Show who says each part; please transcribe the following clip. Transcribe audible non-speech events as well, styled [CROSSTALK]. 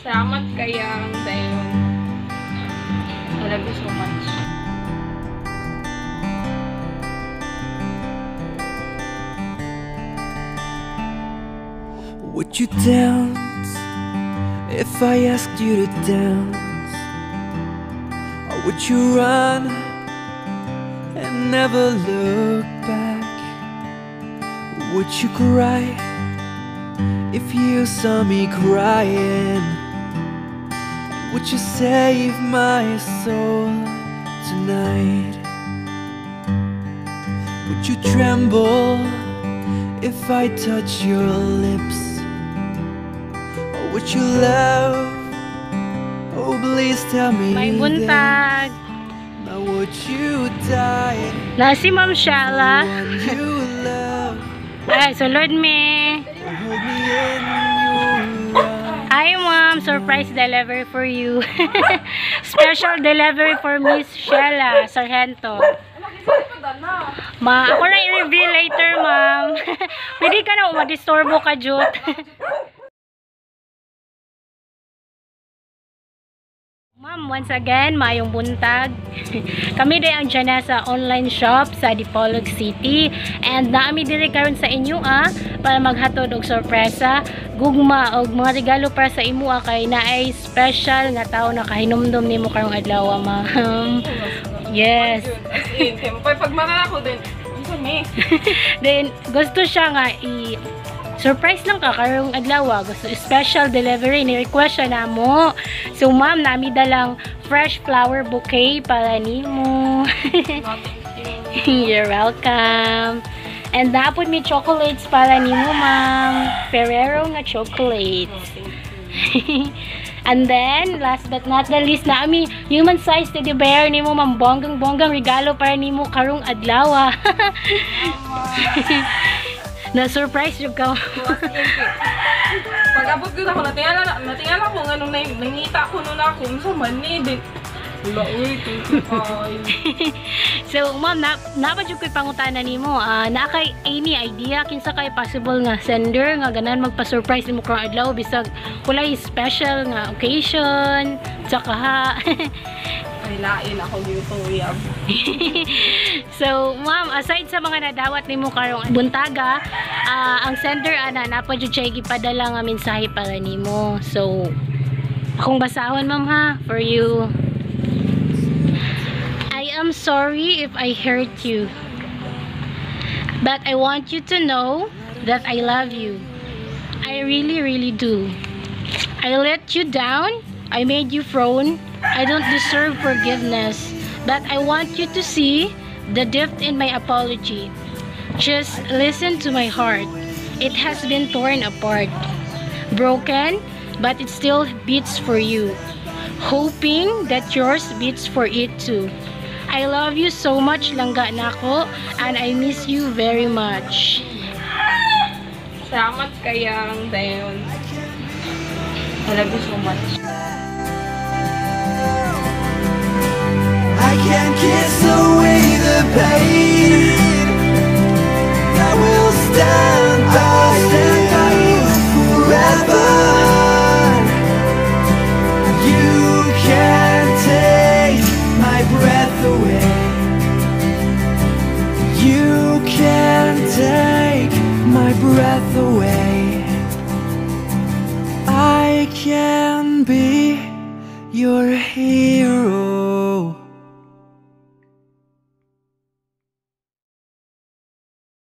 Speaker 1: Salamat dahil I love you so much.
Speaker 2: Would you dance if I asked you to dance? Or would you run and never look back? Would you cry if you saw me crying? Would you save my soul tonight? Would you tremble if I touch your lips? Or would you love? Oh, please tell me.
Speaker 3: May buntag.
Speaker 2: Now would you die?
Speaker 3: Na si Ma'am Shala.
Speaker 2: You love.
Speaker 3: Ay, sulod me.
Speaker 2: Hold me in.
Speaker 3: Hi, Ma'am. Surprise delivery for you. [LAUGHS] Special delivery for Miss Shella Sargento. Ma, ako na i-reveal later, Ma'am. [LAUGHS] Pwede ka na umadistorbo ka, Jut. [LAUGHS] Ma'am, once again, mayong buntag. [LAUGHS] Kami din ang dyan sa online shop sa Dipolog City. And naami diri karon sa inyo ah, para maghatod og sorpresa, gugma og mga regalo para sa imo ah, kay naay special nga tao na kahinumdum nimo karong adlaw, ma'am. [LAUGHS] Yes.
Speaker 1: Pag mga ako din, gusto me. [LAUGHS]
Speaker 3: Then gusto siya nga i surprise lang ka karong adlaw ah. gusto special delivery ni request siya namo so ma'am nami dalang fresh flower bouquet para nimo [LAUGHS] you're welcome. And napod mi chocolates para nimo ma'am. Ferrero nga chocolates. [LAUGHS] And then, last but not the least, na ami human size teddy bear nimo ma'am. Bonggang bonggang regalo para nimo karong adlaw. [LAUGHS] ah. na surprise jud ka.
Speaker 1: Pag abot ko ako, natingala, natingala ko nga nung nangita ko nun ako, sa mani din. Wala, uy, [LAUGHS]
Speaker 3: so, ma'am, na napad jud ko'y pangutana nimo. Ah, na kay any idea kinsa kay possible nga sender nga ganan magpa-surprise nimo karong adlaw bisag walay special nga occasion. Tsaka ha. [LAUGHS]
Speaker 1: Lain ako dito, uyab. [LAUGHS]
Speaker 3: so, ma'am, aside sa mga nadawat nimo karong buntaga, ah, ang sender ana napa jud siya gipadala nga mensahe para nimo. So, akong basahon ma'am ha for you. I am sorry if I hurt you. But I want you to know that I love you. I really, really do. I let you down. I made you frown. I don't deserve forgiveness. But I want you to see the depth in my apology. Just listen to my heart. It has been torn apart. Broken, but it still beats for you. Hoping that yours beats for it too. I love you so much, langga nako, and I miss you very much.
Speaker 1: Salamat kayang dahil I love you so much.
Speaker 2: I can't kiss away the pain. I will stand by you forever. You can't take my breath away. You can't take my breath away can be your hero.